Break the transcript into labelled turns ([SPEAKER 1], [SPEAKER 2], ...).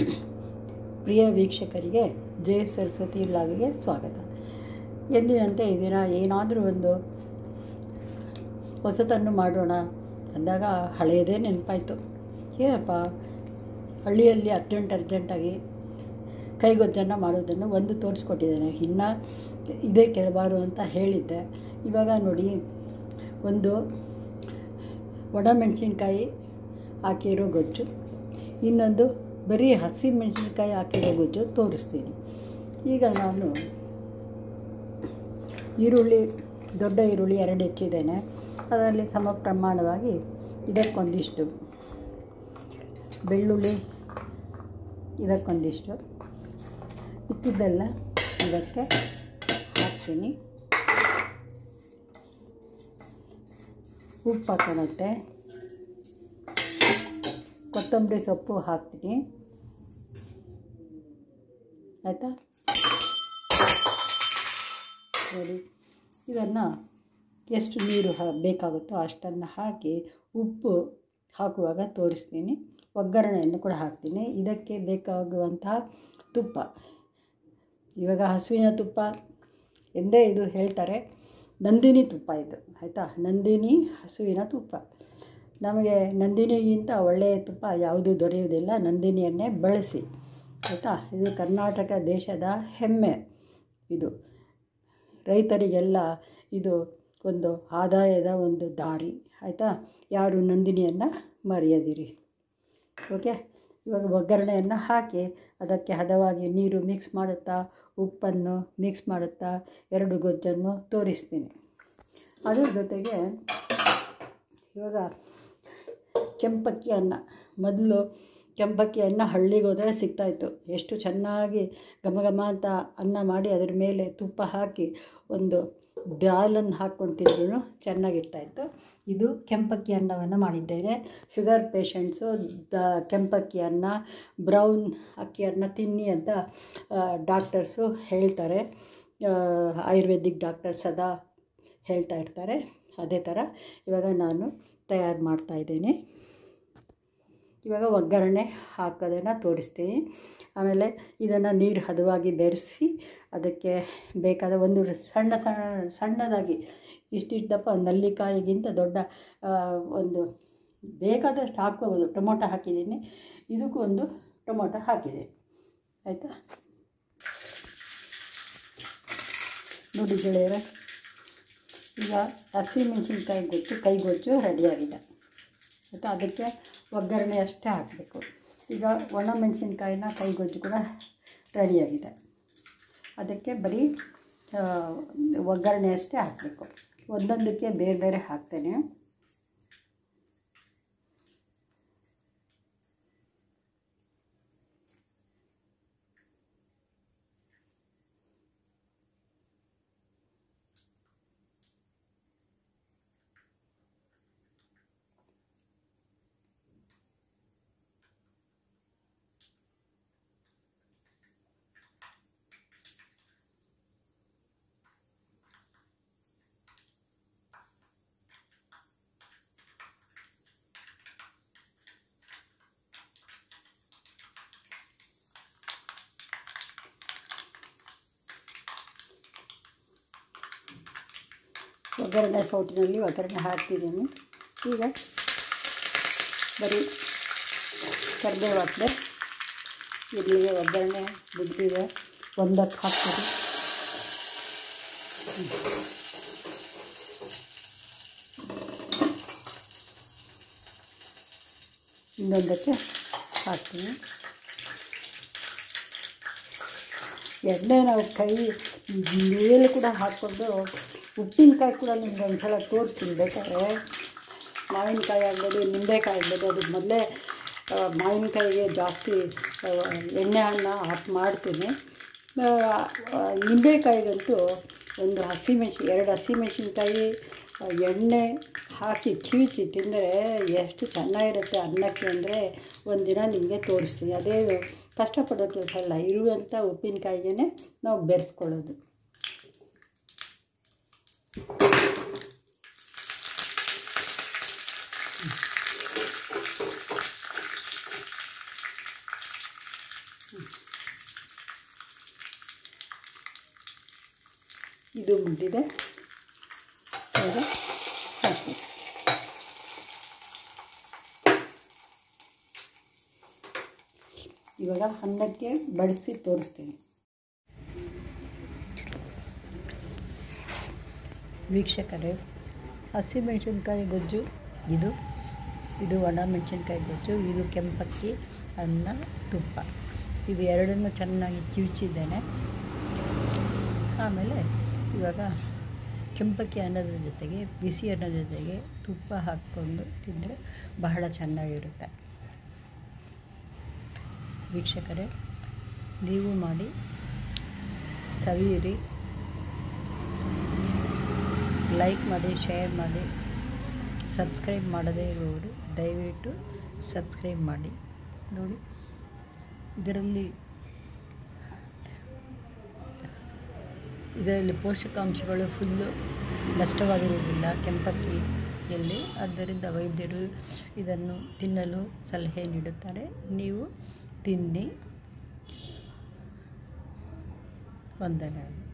[SPEAKER 1] ಪ್ರಿಯ ವೀಕ್ಷಕರಿಗೆ ಜಯ ಸರಸ್ವತಿ ಲಾಗಿಗೆ ಸ್ವಾಗತ. ಎಂದಿನಂತೆ ಈ ದಿನ ಏನಾದರೂ ಒಂದು ಹೊಸತನ್ನು ಮಾಡೋಣ ಅಂದಾಗ ಹಳೆಯದೇ ನೆನಪಾಯಿತು. ಏನಪ್ಪ, ಹಳ್ಳಿಯಲ್ಲಿ ಅರ್ಜೆಂಟ್ ಅರ್ಜೆಂಟಾಗಿ ಕೈಗೊಜ್ಜನ್ನು ಮಾಡೋದನ್ನು ಒಂದು ತೋರಿಸ್ಕೊಟ್ಟಿದ್ದೇನೆ. ಇನ್ನು ಇದೇ ಕೆಲವಾರು ಅಂತ ಹೇಳಿದ್ದೆ. ಇವಾಗ ನೋಡಿ, ಒಂದು ಒಣಮೆಣಸಿನ್ಕಾಯಿ ಹಾಕಿರೋ ಗೊಜ್ಜು, ಇನ್ನೊಂದು ಬರೀ ಹಸಿ ಮೆಣಸಿನ್ಕಾಯಿ ಹಾಕಿರೋ ಗೊಜ್ಜು ತೋರಿಸ್ತೀನಿ. ಈಗ ನಾನು ಈರುಳ್ಳಿ, ದೊಡ್ಡ ಈರುಳ್ಳಿ ಎರಡು ಹೆಚ್ಚಿದ್ದೇನೆ. ಅದರಲ್ಲಿ ಸಮ ಪ್ರಮಾಣವಾಗಿ ಇದಕ್ಕೊಂದಿಷ್ಟು ಬೆಳ್ಳುಳ್ಳಿ, ಇದಕ್ಕೊಂದಿಷ್ಟು ಇಕ್ಕಿದ್ದೆಲ್ಲ ಇದಕ್ಕೆ ಹಾಕ್ತೀನಿ. ಉಪ್ಪು ಹಾಕೋಣತ್ತೆ ಕೊತ್ತಂಬರಿ ಸೊಪ್ಪು ಹಾಕ್ತೀನಿ. ಆಯಿತಾ? ನೋಡಿ, ಇದನ್ನು ಎಷ್ಟು ನೀರು ಬೇಕಾಗುತ್ತೋ ಅಷ್ಟನ್ನು ಹಾಕಿ ಉಪ್ಪು ಹಾಕುವಾಗ ತೋರಿಸ್ತೀನಿ. ಒಗ್ಗರಣೆಯನ್ನು ಕೂಡ ಹಾಕ್ತೀನಿ. ಇದಕ್ಕೆ ಬೇಕಾಗುವಂತಹ ತುಪ್ಪ. ಇವಾಗ ಹಸುವಿನ ತುಪ್ಪ ಎಂದೇ ಇದು ಹೇಳ್ತಾರೆ. ನಂದಿನಿ ತುಪ್ಪ ಇದು. ಆಯಿತಾ? ನಂದಿನಿ ಹಸುವಿನ ತುಪ್ಪ. ನಮಗೆ ನಂದಿನಿಗಿಂತ ಒಳ್ಳೆಯ ತುಪ್ಪ ಯಾವುದೂ ದೊರೆಯುವುದಿಲ್ಲ. ನಂದಿನಿಯನ್ನೇ ಬಳಸಿ. ಆಯಿತಾ? ಇದು ಕರ್ನಾಟಕ ದೇಶದ ಹೆಮ್ಮೆ. ಇದು ರೈತರಿಗೆಲ್ಲ ಇದು ಒಂದು ಆದಾಯದ ಒಂದು ದಾರಿ. ಆಯಿತಾ? ಯಾರು ನಂದಿನಿಯನ್ನು ಮರೆಯದಿರಿ. ಓಕೆ? ಇವಾಗ ಒಗ್ಗರಣೆಯನ್ನು ಹಾಕಿ, ಅದಕ್ಕೆ ಹದವಾಗಿ ನೀರು ಮಿಕ್ಸ್ ಮಾಡುತ್ತಾ, ಉಪ್ಪನ್ನು ಮಿಕ್ಸ್ ಮಾಡುತ್ತಾ, ಎರಡು ಗೊಜ್ಜನ್ನು ತೋರಿಸ್ತೀನಿ. ಅದರ ಜೊತೆಗೆ ಇವಾಗ ಕೆಂಪಕ್ಕಿ ಅನ್ನ ಮೊದಲು ಕೆಂಪಕ್ಕಿ ಅನ್ನ ಹಳ್ಳಿಗೆ ಸಿಗ್ತಾಯಿತ್ತು. ಎಷ್ಟು ಚೆನ್ನಾಗಿ ಘಮ ಘಮ ಅಂತ ಅನ್ನ ಮಾಡಿ ಅದ್ರ ಮೇಲೆ ತುಪ್ಪ ಹಾಕಿ ಒಂದು ದಾಲನ್ನು ಹಾಕ್ಕೊಂಡು ತಿಂದ್ರೂ ಚೆನ್ನಾಗಿರ್ತಾಯಿತ್ತು. ಇದು ಕೆಂಪಕ್ಕಿ ಅನ್ನವನ್ನು ಮಾಡಿದ್ದೇನೆ. ಶುಗರ್ ಪೇಷಂಟ್ಸು ದ ಕೆಂಪಕ್ಕಿ ಅನ್ನ ಬ್ರೌನ್ ಅಕ್ಕಿ ಅನ್ನ ತಿನ್ನಿ ಅಂತ ಡಾಕ್ಟರ್ಸು ಹೇಳ್ತಾರೆ. ಆಯುರ್ವೇದಿಕ್ ಡಾಕ್ಟರ್ಸ್ ಸದಾ ಹೇಳ್ತಾ ಇರ್ತಾರೆ. ಅದೇ ಥರ ಇವಾಗ ನಾನು ತಯಾರು ಮಾಡ್ತಾಯಿದ್ದೇನೆ ಇವಾಗ ಒಗ್ಗರಣೆ ಹಾಕೋದನ್ನು ತೋರಿಸ್ತೀನಿ. ಆಮೇಲೆ ಇದನ್ನು ನೀರು ಹದವಾಗಿ ಬೆರೆಸಿ ಅದಕ್ಕೆ ಬೇಕಾದ ಒಂದು ಸಣ್ಣ ಸಣ್ಣ ಸಣ್ಣದಾಗಿ ಇಷ್ಟಿಷ್ಟಪ್ಪ ಒಂದು ನಲ್ಲಿಕಾಯಿಗಿಂತ ದೊಡ್ಡ ಒಂದು ಬೇಕಾದಷ್ಟು ಹಾಕ್ಕೋಬೋದು. ಟೊಮೊಟೊ ಹಾಕಿದ್ದೀನಿ. ಇದಕ್ಕೂ ಒಂದು ಟೊಮೊಟೊ ಹಾಕಿದೆ. ಆಯಿತಾ? ನೋಡಿ ಗೆಳೆಯರ, ಈಗ ಹಸಿಮೆಣಸಿನ್ಕಾಯಿ ಗೊಜ್ಜು ಕೈಗೊಚ್ಚು ರೆಡಿಯಾಗಿದೆ ಆಯಿತಾ? ಅದಕ್ಕೆ ಒಗ್ಗರಣೆ ಅಷ್ಟೇ ಹಾಕಬೇಕು. ಈಗ ಒಣ ಮೆಣಸಿನ್ಕಾಯಿನ ಕೈಗೊಜ್ಜು ಕೂಡ ರೆಡಿಯಾಗಿದೆ ಅದಕ್ಕೆ ಬರೀ ಒಗ್ಗರಣೆ ಅಷ್ಟೇ ಹಾಕಬೇಕು. ಒಂದೊಂದಕ್ಕೆ ಬೇರೆ ಬೇರೆ ಹಾಕ್ತೇನೆ. ಒಗ್ಗರಣೆ ಸೌಟಿನಲ್ಲಿ ಒಗ್ಗರಣೆ ಹಾಕ್ತಿದ್ದೀನಿ. ಈಗ ಬರೀ ಕರಿಬೇವು ಹಾಕಿದೆ ಇಲ್ಲಿಗೆ ಒಗ್ಗರಣೆ ಬಿದ್ದಿದೆ. ಒಂದಕ್ಕೆ ಹಾಕ್ತೀವಿ ಇನ್ನೊಂದಕ್ಕೆ ಹಾಕ್ತೀನಿ. ಎಣ್ಣೆ ನಾವು ಕೈ ಮೇಲೆ ಕೂಡ ಹಾಕ್ಕೊಂಡು ಉಪ್ಪಿನಕಾಯಿ ಕೂಡ ನಿಮ್ಗೆ ಒಂದು ಸಲ ತೋರಿಸ್ತೀನಿ, ಬೇಕಾದ್ರೆ? ಮಾವಿನಕಾಯಿ ಆಗ್ಬೋದು, ನಿಂಬೆಕಾಯಿ ಆಗ್ಬೋದು ಅದಕ್ಕೆ ಮೊದಲೇ ಮಾವಿನಕಾಯಿಗೆ ಜಾಸ್ತಿ ಎಣ್ಣೆ ಅನ್ನ ಹಾಕಿ ಮಾಡ್ತೀನಿ. ನಿಂಬೆಕಾಯಿಗಂತೂ ಒಂದು ಹಸಿಮೆಣಸಿ ಎರಡು ಹಸಿಮೆಣಸಿನ್ಕಾಯಿ ಎಣ್ಣೆ ಹಾಕಿ ಕಿವಿಚಿ ತಿಂದರೆ ಎಷ್ಟು ಚೆನ್ನಾಗಿರುತ್ತೆ ಅನ್ನಕ್ಕೆ ಅಂದರೆ ಒಂದಿನ ನಿಮಗೆ ತೋರಿಸ್ತೀನಿ. ಅದೇ ಕಷ್ಟಪಡೋ ಕೆಲಸ ಅಲ್ಲ, ಇರುವಂಥ ಉಪ್ಪಿನಕಾಯಿಗೆ ನಾವು ಬೆರೆಸ್ಕೊಳ್ಳೋದು. ಇದು ಮುದ್ದಿದೆ. ಇವಾಗ ಅನ್ನಕ್ಕೆ ಬಡಿಸಿ ತೋರಿಸ್ತೀನಿ. ವೀಕ್ಷಕರೇ ಹಸಿಮೆಣಸಿನ್ಕಾಯಿ ಗೊಜ್ಜು, ಇದು ಇದು ಒಣ ಮೆಣಸಿನ್ಕಾಯಿ ಗೊಜ್ಜು, ಇದು ಕೆಂಪಕ್ಕಿ, ಅನ್ನ, ತುಪ್ಪ. ಇದು ಎರಡನ್ನೂ ಚೆನ್ನಾಗಿ ಕಿವುಚಿದ್ದೇನೆ. ಆಮೇಲೆ ಇವಾಗ ಕೆಂಪಕ್ಕಿ ಅನ್ನದ ಜೊತೆಗೆ, ಬಿಸಿ ಅನ್ನದ ಜೊತೆಗೆ ತುಪ್ಪ ಹಾಕ್ಕೊಂಡು ತಿಂದರೆ ಬಹಳ ಚೆನ್ನಾಗಿರುತ್ತೆ. ವೀಕ್ಷಕರೇ, ನೀವು ಮಾಡಿ, ಸವಿಯಿರಿ. ಲೈಕ್ ಮಾಡಿ, ಶೇರ್ ಮಾಡಿ, ಸಬ್ಸ್ಕ್ರೈಬ್ ಮಾಡದೇ ಇರುವವರು ದಯವಿಟ್ಟು ಸಬ್ಸ್ಕ್ರೈಬ್ ಮಾಡಿ. ನೋಡಿ, ಇದರಲ್ಲಿ ಇದರಲ್ಲಿ ಪೋಷಕಾಂಶಗಳು ಫುಲ್ಲು ನಷ್ಟವಾಗಿರುವುದಿಲ್ಲ ಕೆಂಪಕ್ಕಿಯಲ್ಲಿ. ಆದ್ದರಿಂದ ವೈದ್ಯರು ಇದನ್ನು ತಿನ್ನಲು ಸಲಹೆ ನೀಡುತ್ತಾರೆ. ನೀವು ತಿನ್ನಿ. ವಂದನೆಗಳು